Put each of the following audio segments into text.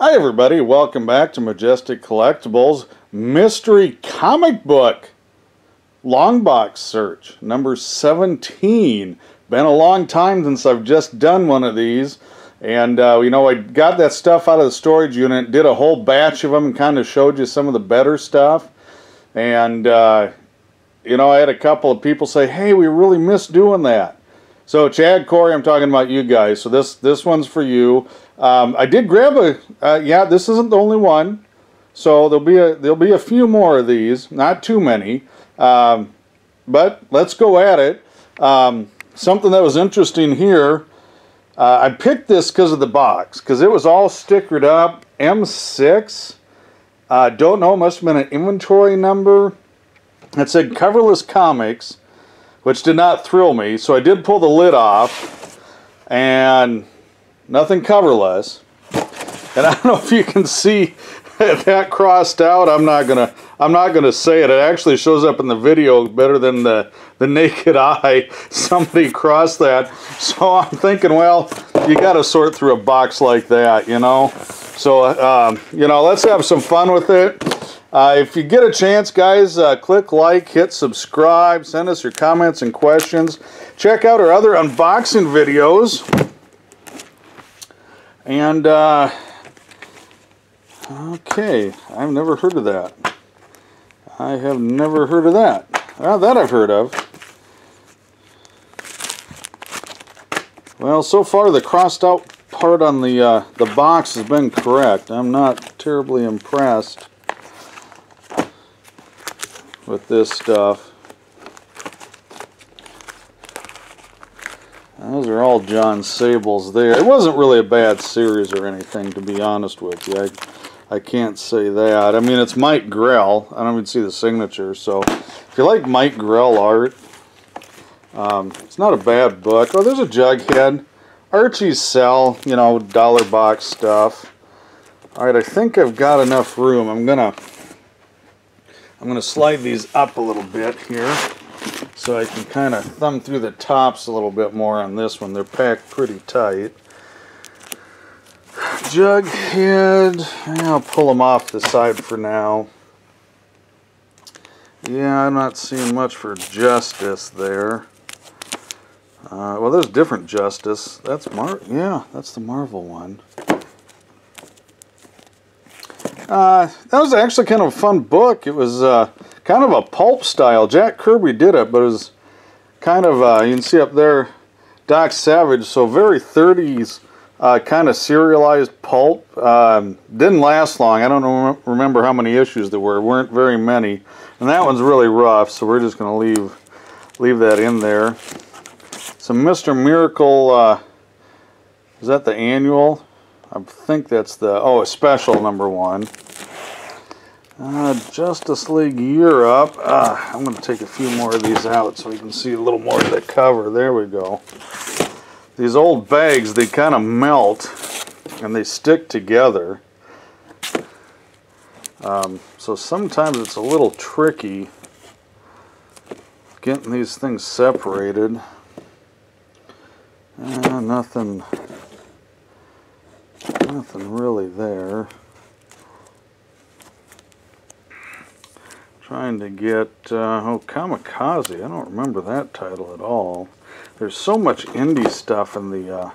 Hi everybody, welcome back to Majestic Collectibles Mystery Comic Book Long Box Search number 17. Been a long time since I've just done one of these and uh, you know I got that stuff out of the storage unit, did a whole batch of them and kind of showed you some of the better stuff and uh, you know I had a couple of people say hey we really miss doing that. So Chad Corey, I'm talking about you guys. So this this one's for you. Um, I did grab a, uh, yeah, this isn't the only one. So there'll be a there'll be a few more of these, not too many. Um, but let's go at it. Um, something that was interesting here, uh, I picked this because of the box, because it was all stickered up, M6. Uh, don't know, must have been an inventory number. It said coverless comics, which did not thrill me. So I did pull the lid off, and nothing coverless. And I don't know if you can see that crossed out. I'm not gonna I'm not gonna say it. It actually shows up in the video better than the the naked eye. Somebody crossed that. So I'm thinking, well, you got to sort through a box like that, you know. So um, you know, let's have some fun with it. Uh, if you get a chance, guys, uh, click like, hit subscribe, send us your comments and questions. Check out our other unboxing videos. And, uh, okay, I've never heard of that. I have never heard of that. Well, that I've heard of. Well, so far the crossed out part on the, uh, the box has been correct. I'm not terribly impressed with this stuff. Those are all Jon Sables there. It wasn't really a bad series or anything, to be honest with you. I, I can't say that. I mean, it's Mike Grell. I don't even see the signature. So, if you like Mike Grell art, um, it's not a bad book. Oh, there's a Jughead. Archie's Cell, you know, dollar box stuff. All right, I think I've got enough room. I'm gonna, I'm gonna slide these up a little bit here so I can kind of thumb through the tops a little bit more on this one. They're packed pretty tight. Jughead, I'll pull them off the side for now. Yeah, I'm not seeing much for Justice there. Uh, well, there's different Justice. That's Mar. Yeah, that's the Marvel one. Uh, that was actually kind of a fun book. It was uh, kind of a pulp style. Jack Kirby did it, but it was kind of, uh, you can see up there, Doc Savage, so very 30s uh, kind of serialized pulp. Um, didn't last long. I don't rem remember how many issues there were. weren't very many. And that one's really rough, so we're just going to leave leave that in there. Some Mr. Miracle, uh, is that the annual? I think that's the, oh, a special number one. Uh, Justice League Europe. Uh, I'm going to take a few more of these out so we can see a little more of the cover. There we go. These old bags, they kind of melt and they stick together. Um, so sometimes it's a little tricky getting these things separated. Uh, nothing Nothing really there. Trying to get, uh, oh, Kamikaze. I don't remember that title at all. There's so much indie stuff in the uh,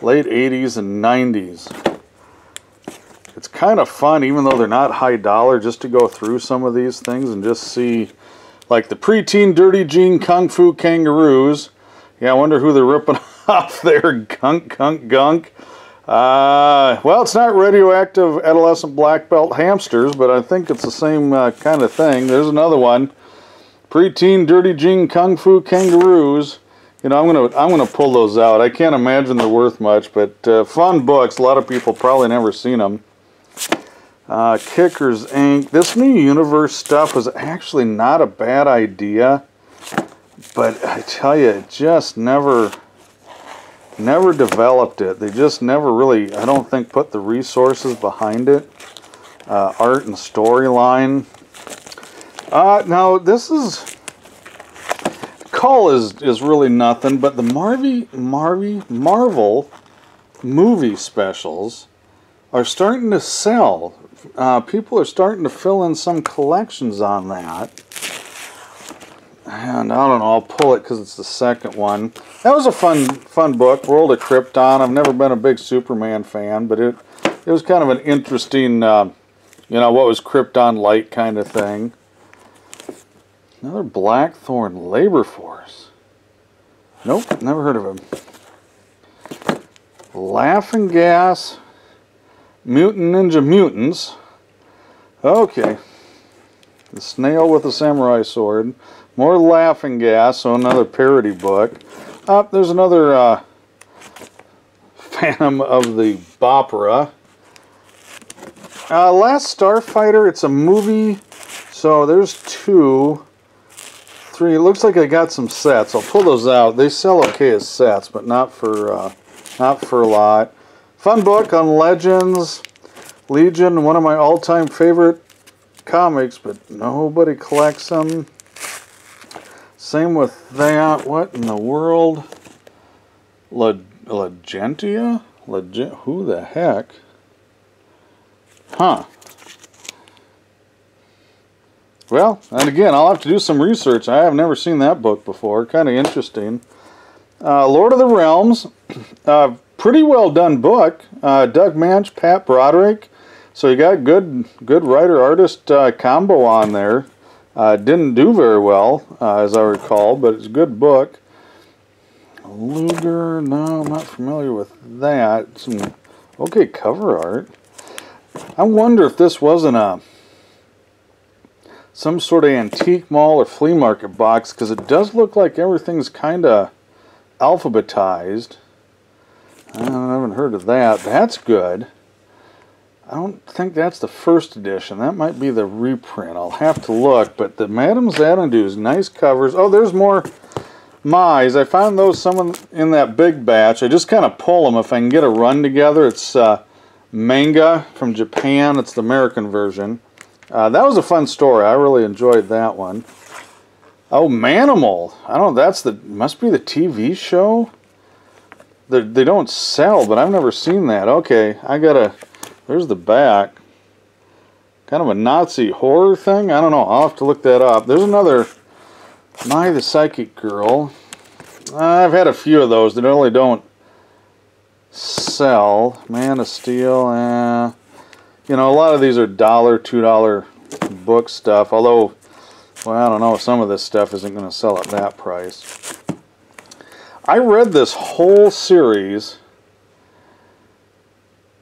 late 80s and 90s. It's kind of fun, even though they're not high dollar, just to go through some of these things and just see, like the preteen Dirty Gene Kung Fu Kangaroos. Yeah, I wonder who they're ripping off there. Gunk, gunk, gunk. Uh, well, it's not radioactive adolescent black belt hamsters, but I think it's the same uh, kind of thing. There's another one. Preteen Dirty Gene Kung Fu Kangaroos. You know, I'm gonna I'm gonna pull those out. I can't imagine they're worth much, but uh, fun books. A lot of people probably never seen them. Uh, Kickers Inc. This new universe stuff was actually not a bad idea, but I tell you, it just never never developed it. They just never really, I don't think, put the resources behind it. Uh, art and storyline. Uh, now, this is, Kull is, is really nothing, but the Marvy, Marvy, Marvel movie specials are starting to sell. Uh, people are starting to fill in some collections on that. And I don't know, I'll pull it because it's the second one. That was a fun fun book, World of Krypton. I've never been a big Superman fan, but it, it was kind of an interesting, uh, you know, what was Krypton like kind of thing. Another Blackthorne Labor Force. Nope, never heard of him. Laughing Gas, Mutant Ninja Mutants. Okay. The Snail with the Samurai Sword. More Laughing Gas, so another parody book. Uh, there's another uh, Phantom of the Bopera. Uh, Last Starfighter, it's a movie, so there's two, three. It looks like I got some sets. I'll pull those out. They sell okay as sets, but not for uh, not for a lot. Fun book on Legends, Legion, one of my all-time favorite comics, but nobody collects them. Same with that. What in the world? Legentia? Legit? Who the heck? Huh. Well, and again, I'll have to do some research. I have never seen that book before. Kind of interesting. Uh, Lord of the Realms. Uh, pretty well done book. Uh, Doug Moench, Pat Broderick. So you got good, good writer-artist uh, combo on there. Uh, didn't do very well, uh, as I recall, but it's a good book. Luger, no, I'm not familiar with that. Some okay cover art. I wonder if this wasn't a some sort of antique mall or flea market box because it does look like everything's kind of alphabetized. I haven't heard of that. That's good. I don't think that's the first edition. That might be the reprint. I'll have to look. But the Madame Xanadu's nice covers. Oh, there's more Mys. I found those some in that big batch. I just kind of pull them if I can get a run together. It's uh, manga from Japan. It's the American version. Uh, that was a fun story. I really enjoyed that one. Oh, Manimal. I don't. That's the must be the TV show. They they don't sell, but I've never seen that. Okay, I gotta there's the back. Kind of a Nazi horror thing? I don't know. I'll have to look that up. There's another Mai the Psychic Girl. I've had a few of those that really don't sell. Man of Steel. Eh. You know, a lot of these are dollar, two dollar book stuff. Although, well, I don't know. Some of this stuff isn't going to sell at that price. I read this whole series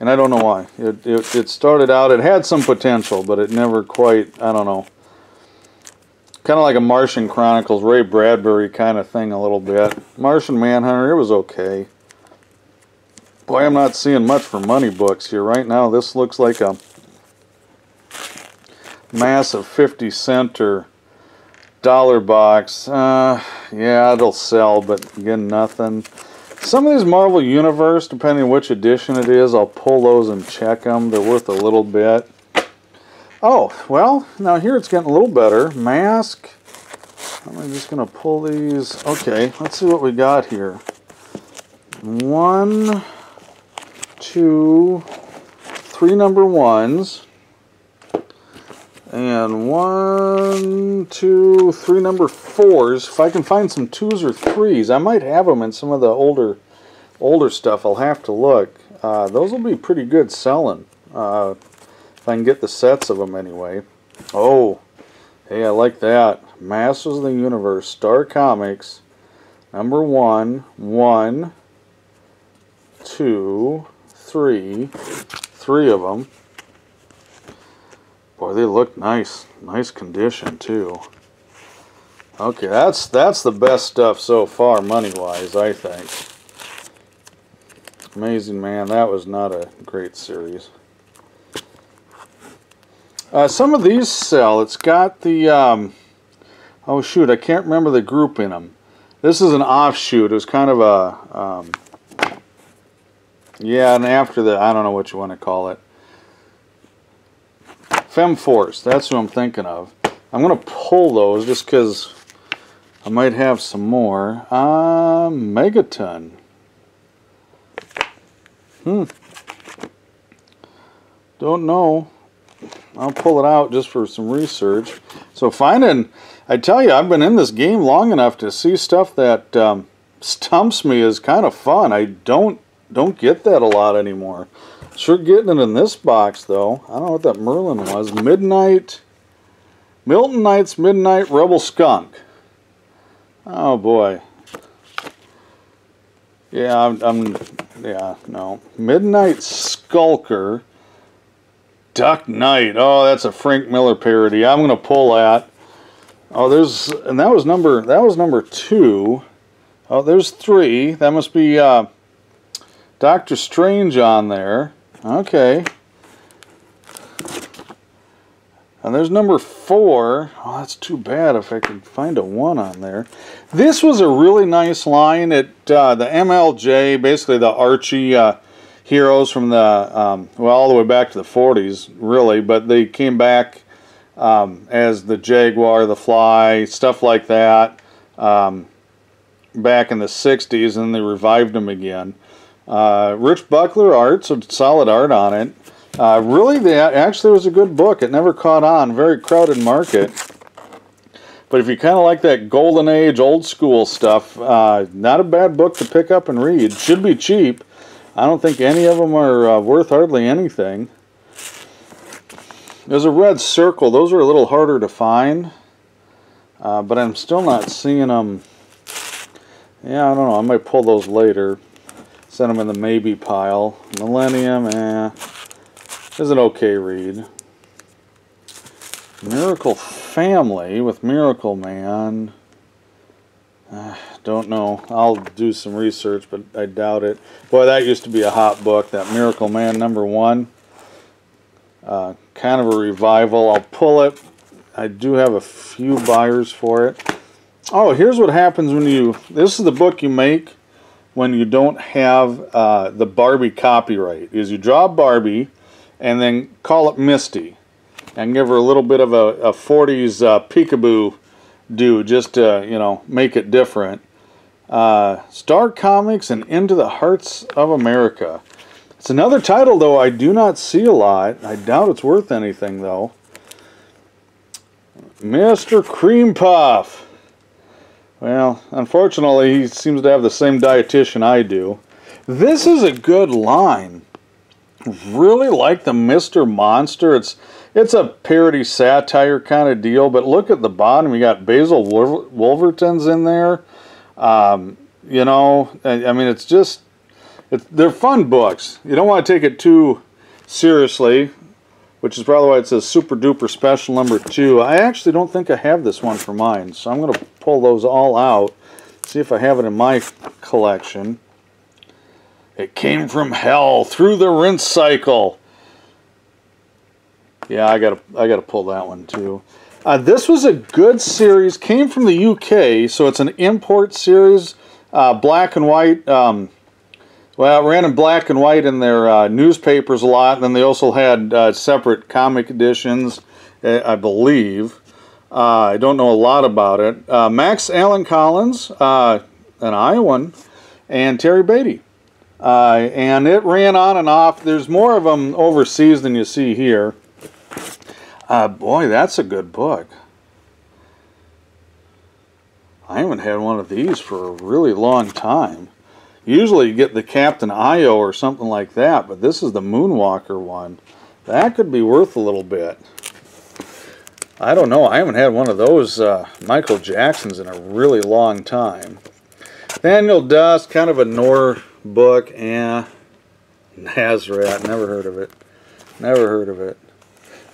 and I don't know why. It, it, it started out, it had some potential, but it never quite, I don't know. Kind of like a Martian Chronicles, Ray Bradbury kind of thing a little bit. Martian Manhunter, it was okay. Boy, I'm not seeing much for money books here. Right now, this looks like a massive 50 cent or dollar box. Uh, yeah, it'll sell, but again, nothing. Some of these Marvel Universe, depending which edition it is, I'll pull those and check them. They're worth a little bit. Oh, well, now here it's getting a little better. Mask. I'm just going to pull these. Okay, let's see what we got here. One, two, three number ones. And one, two, three number fours. If I can find some twos or threes, I might have them in some of the older older stuff. I'll have to look. Uh, those will be pretty good selling. Uh, if I can get the sets of them anyway. Oh, hey, I like that. Masters of the Universe, Star Comics, number one, one, two, three, three of them. Boy, they look nice. Nice condition, too. Okay, that's that's the best stuff so far, money-wise, I think. Amazing Man, that was not a great series. Uh, some of these sell. It's got the, um, oh shoot, I can't remember the group in them. This is an offshoot. It was kind of a, um, yeah, and after the, I don't know what you want to call it. Femforce, that's what I'm thinking of. I'm going to pull those just because I might have some more. Uh, Megaton. Hmm. Don't know. I'll pull it out just for some research. So finding, I tell you, I've been in this game long enough to see stuff that um, stumps me is kind of fun. I don't don't get that a lot anymore. Sure getting it in this box though. I don't know what that Merlin was. Midnight, Milton Knights Midnight Rebel Skunk. Oh boy. Yeah, I'm, I'm yeah, no. Midnight Skulker. Duck Knight. Oh, that's a Frank Miller parody. I'm gonna pull that. Oh, there's and that was number that was number two. Oh, there's three. That must be uh, Doctor Strange on there. Okay. And there's number four. Oh, that's too bad if I could find a one on there. This was a really nice line at uh, the MLJ, basically the Archie uh, heroes from the, um, well, all the way back to the 40s, really, but they came back um, as the Jaguar, the Fly, stuff like that, um, back in the 60s, and they revived them again. Uh, Rich Buckler art, so solid art on it. Uh, really, the, actually, was a good book. It never caught on. Very crowded market. But if you kind of like that golden age, old school stuff, uh, not a bad book to pick up and read. Should be cheap. I don't think any of them are uh, worth hardly anything. There's a red circle. Those are a little harder to find. Uh, but I'm still not seeing them. Yeah, I don't know. I might pull those later. Send them in the maybe pile. Millennium, eh. Is an okay read. Miracle Family with Miracle Man. Uh, don't know. I'll do some research, but I doubt it. Boy, that used to be a hot book, that Miracle Man number one. Uh, kind of a revival. I'll pull it. I do have a few buyers for it. Oh, here's what happens when you... This is the book you make when you don't have uh, the Barbie copyright. Is you draw Barbie and then call it Misty and give her a little bit of a, a 40s uh, peekaboo do just to, you know, make it different. Uh, Star Comics and Into the Hearts of America. It's another title, though, I do not see a lot. I doubt it's worth anything, though. Mr. Cream Puff. Well, unfortunately, he seems to have the same dietitian I do. This is a good line really like the Mr. Monster. It's it's a parody satire kind of deal, but look at the bottom. You got Basil Wolverton's in there. Um, you know, I, I, mean, it's just it's, they're fun books. You don't want to take it too seriously, which is probably why it says Super Duper Special Number Two. I actually don't think I have this one for mine, so I'm going to pull those all out. See if I have it in my collection. It came from hell through the rinse cycle. Yeah, I gotta I gotta pull that one too. Uh, this was a good series. Came from the UK, so it's an import series. Uh, black and white. Um, well, it ran in black and white in their uh, newspapers a lot. And then they also had uh, separate comic editions, uh, I believe. Uh, I don't know a lot about it. Max Allan Collins, an Iowan, and Terry Beatty. Uh, and it ran on and off. There's more of them overseas than you see here. Uh, boy, that's a good book. I haven't had one of these for a really long time. Usually you get the Captain EO or something like that, but this is the Moonwalker one. That could be worth a little bit. I don't know. I haven't had one of those uh, Michael Jacksons in a really long time. Daniel Dust, kind of a Nor book, yeah. Nazareth, never heard of it. Never heard of it.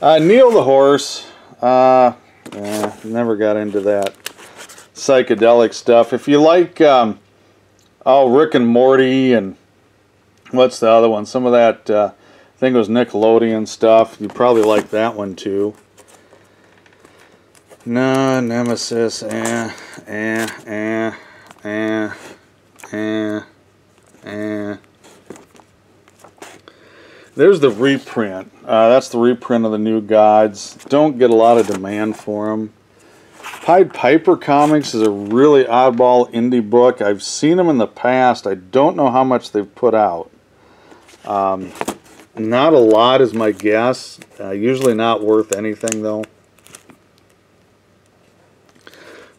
Uh, Neil the Horse, uh, yeah, never got into that psychedelic stuff. If you like, um, oh, Rick and Morty and what's the other one? Some of that, uh, I think it was Nickelodeon stuff. You probably like that one too. No, Nemesis, eh, eh, eh, eh, eh. Eh. There's the reprint. Uh, that's the reprint of the New Gods. Don't get a lot of demand for them. Pied Piper Comics is a really oddball indie book. I've seen them in the past. I don't know how much they've put out. Um, not a lot is my guess. Uh, usually not worth anything though.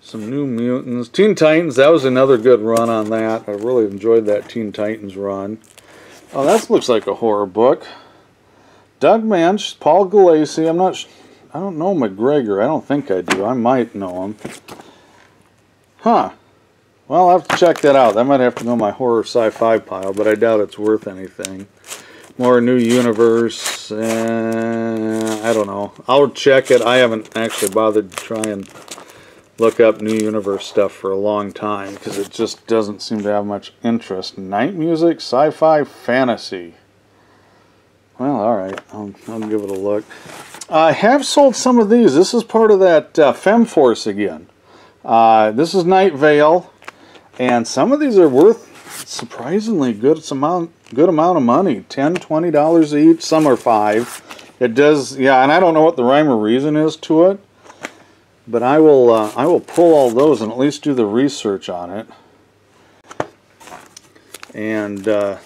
Some New Mutants. Teen Titans, that was another good run on that. I really enjoyed that Teen Titans run. Oh, that looks like a horror book. Doug Moench, Paul Gulacy, I'm not. I don't know McGregor. I don't think I do. I might know him. Huh. Well, I'll have to check that out. That might have to go my horror sci-fi pile, but I doubt it's worth anything. More New Universe. Uh, I don't know. I'll check it. I haven't actually bothered to try and look up New Universe stuff for a long time because it just doesn't seem to have much interest. Night music, sci-fi, fantasy. Well, all right. I'll, I'll give it a look. I have sold some of these. This is part of that uh, FemForce again. Uh, this is Nightveil, and some of these are worth surprisingly good amount good amount of money 10 20 dollars each some are five it does yeah and i don't know what the rhyme or reason is to it but I will uh, I will pull all those and at least do the research on it and uh,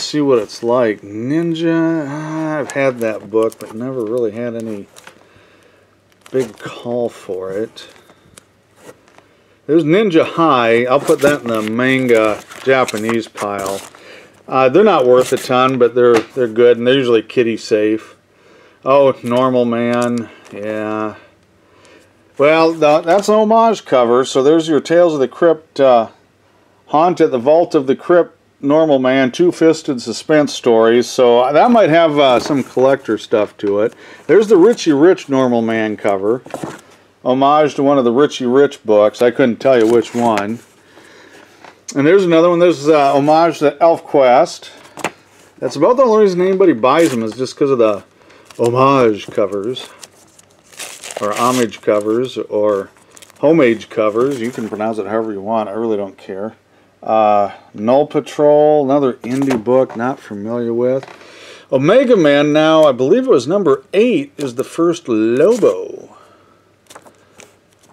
see what it's like. Ninja, I've had that book but never really had any big call for it. There's Ninja High. I'll put that in the manga Japanese pile. Uh, they're not worth a ton, but they're they're good and they're usually kitty safe. Oh, Normal Man, yeah. Well, that's an homage cover, so there's your Tales of the Crypt uh, Haunt at the Vault of the Crypt Normal Man, two-fisted suspense stories, so that might have uh, some collector stuff to it. There's the Richie Rich Normal Man cover, homage to one of the Richie Rich books. I couldn't tell you which one. And there's another one. There's uh, homage to ElfQuest. That's about the only reason anybody buys them is just because of the homage covers or homage covers or homage covers. You can pronounce it however you want. I really don't care. Uh, Null Patrol, another indie book, not familiar with. Omega Man now, I believe it was number 8, is the first Lobo.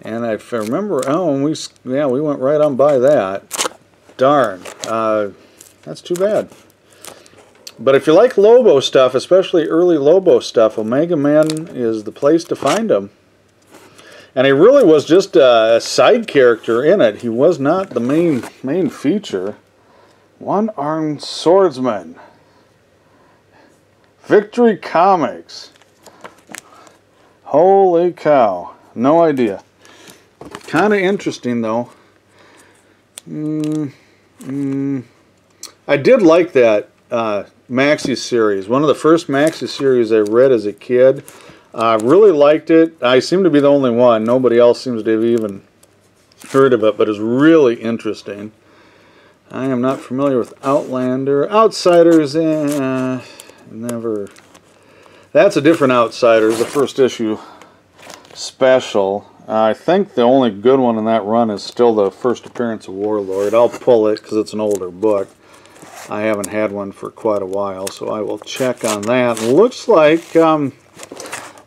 And I remember, oh, and we, yeah, we went right on by that. Darn. Uh, that's too bad. But if you like Lobo stuff, especially early Lobo stuff, Omega Man is the place to find him. And he really was just a side character in it. He was not the main main feature. One-armed swordsman. Victory Comics. Holy cow. No idea. Kind of interesting, though. Mm, mm, I did like that uh, Maxi series. One of the first Maxi series I read as a kid. I really liked it. I seem to be the only one. Nobody else seems to have even heard of it, but it's really interesting. I am not familiar with Outlander. Outsiders, eh, never. That's a different Outsiders, the first issue special. I think the only good one in that run is still the first appearance of Warlord. I'll pull it because it's an older book. I haven't had one for quite a while, so I will check on that. Looks like um,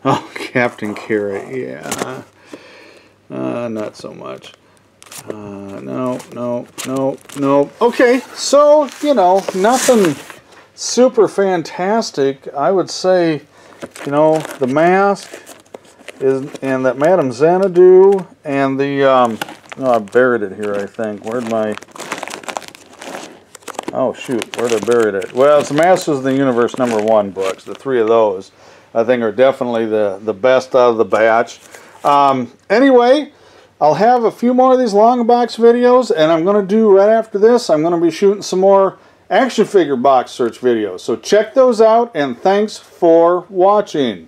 Oh, Captain Carrot, yeah. Uh, not so much. Uh, no, no, no, no. Okay, so, you know, nothing super fantastic. I would say, you know, the mask is, and that Madame Xanadu, and the, um, oh, I buried it here, I think. Where'd my, oh, shoot, where'd I buried it? Well, it's the Masters of the Universe number one books, the three of those. I think are definitely the, the best out of the batch. Um, anyway, I'll have a few more of these long box videos, and I'm going to do right after this, I'm going to be shooting some more action figure box search videos. So check those out, and thanks for watching.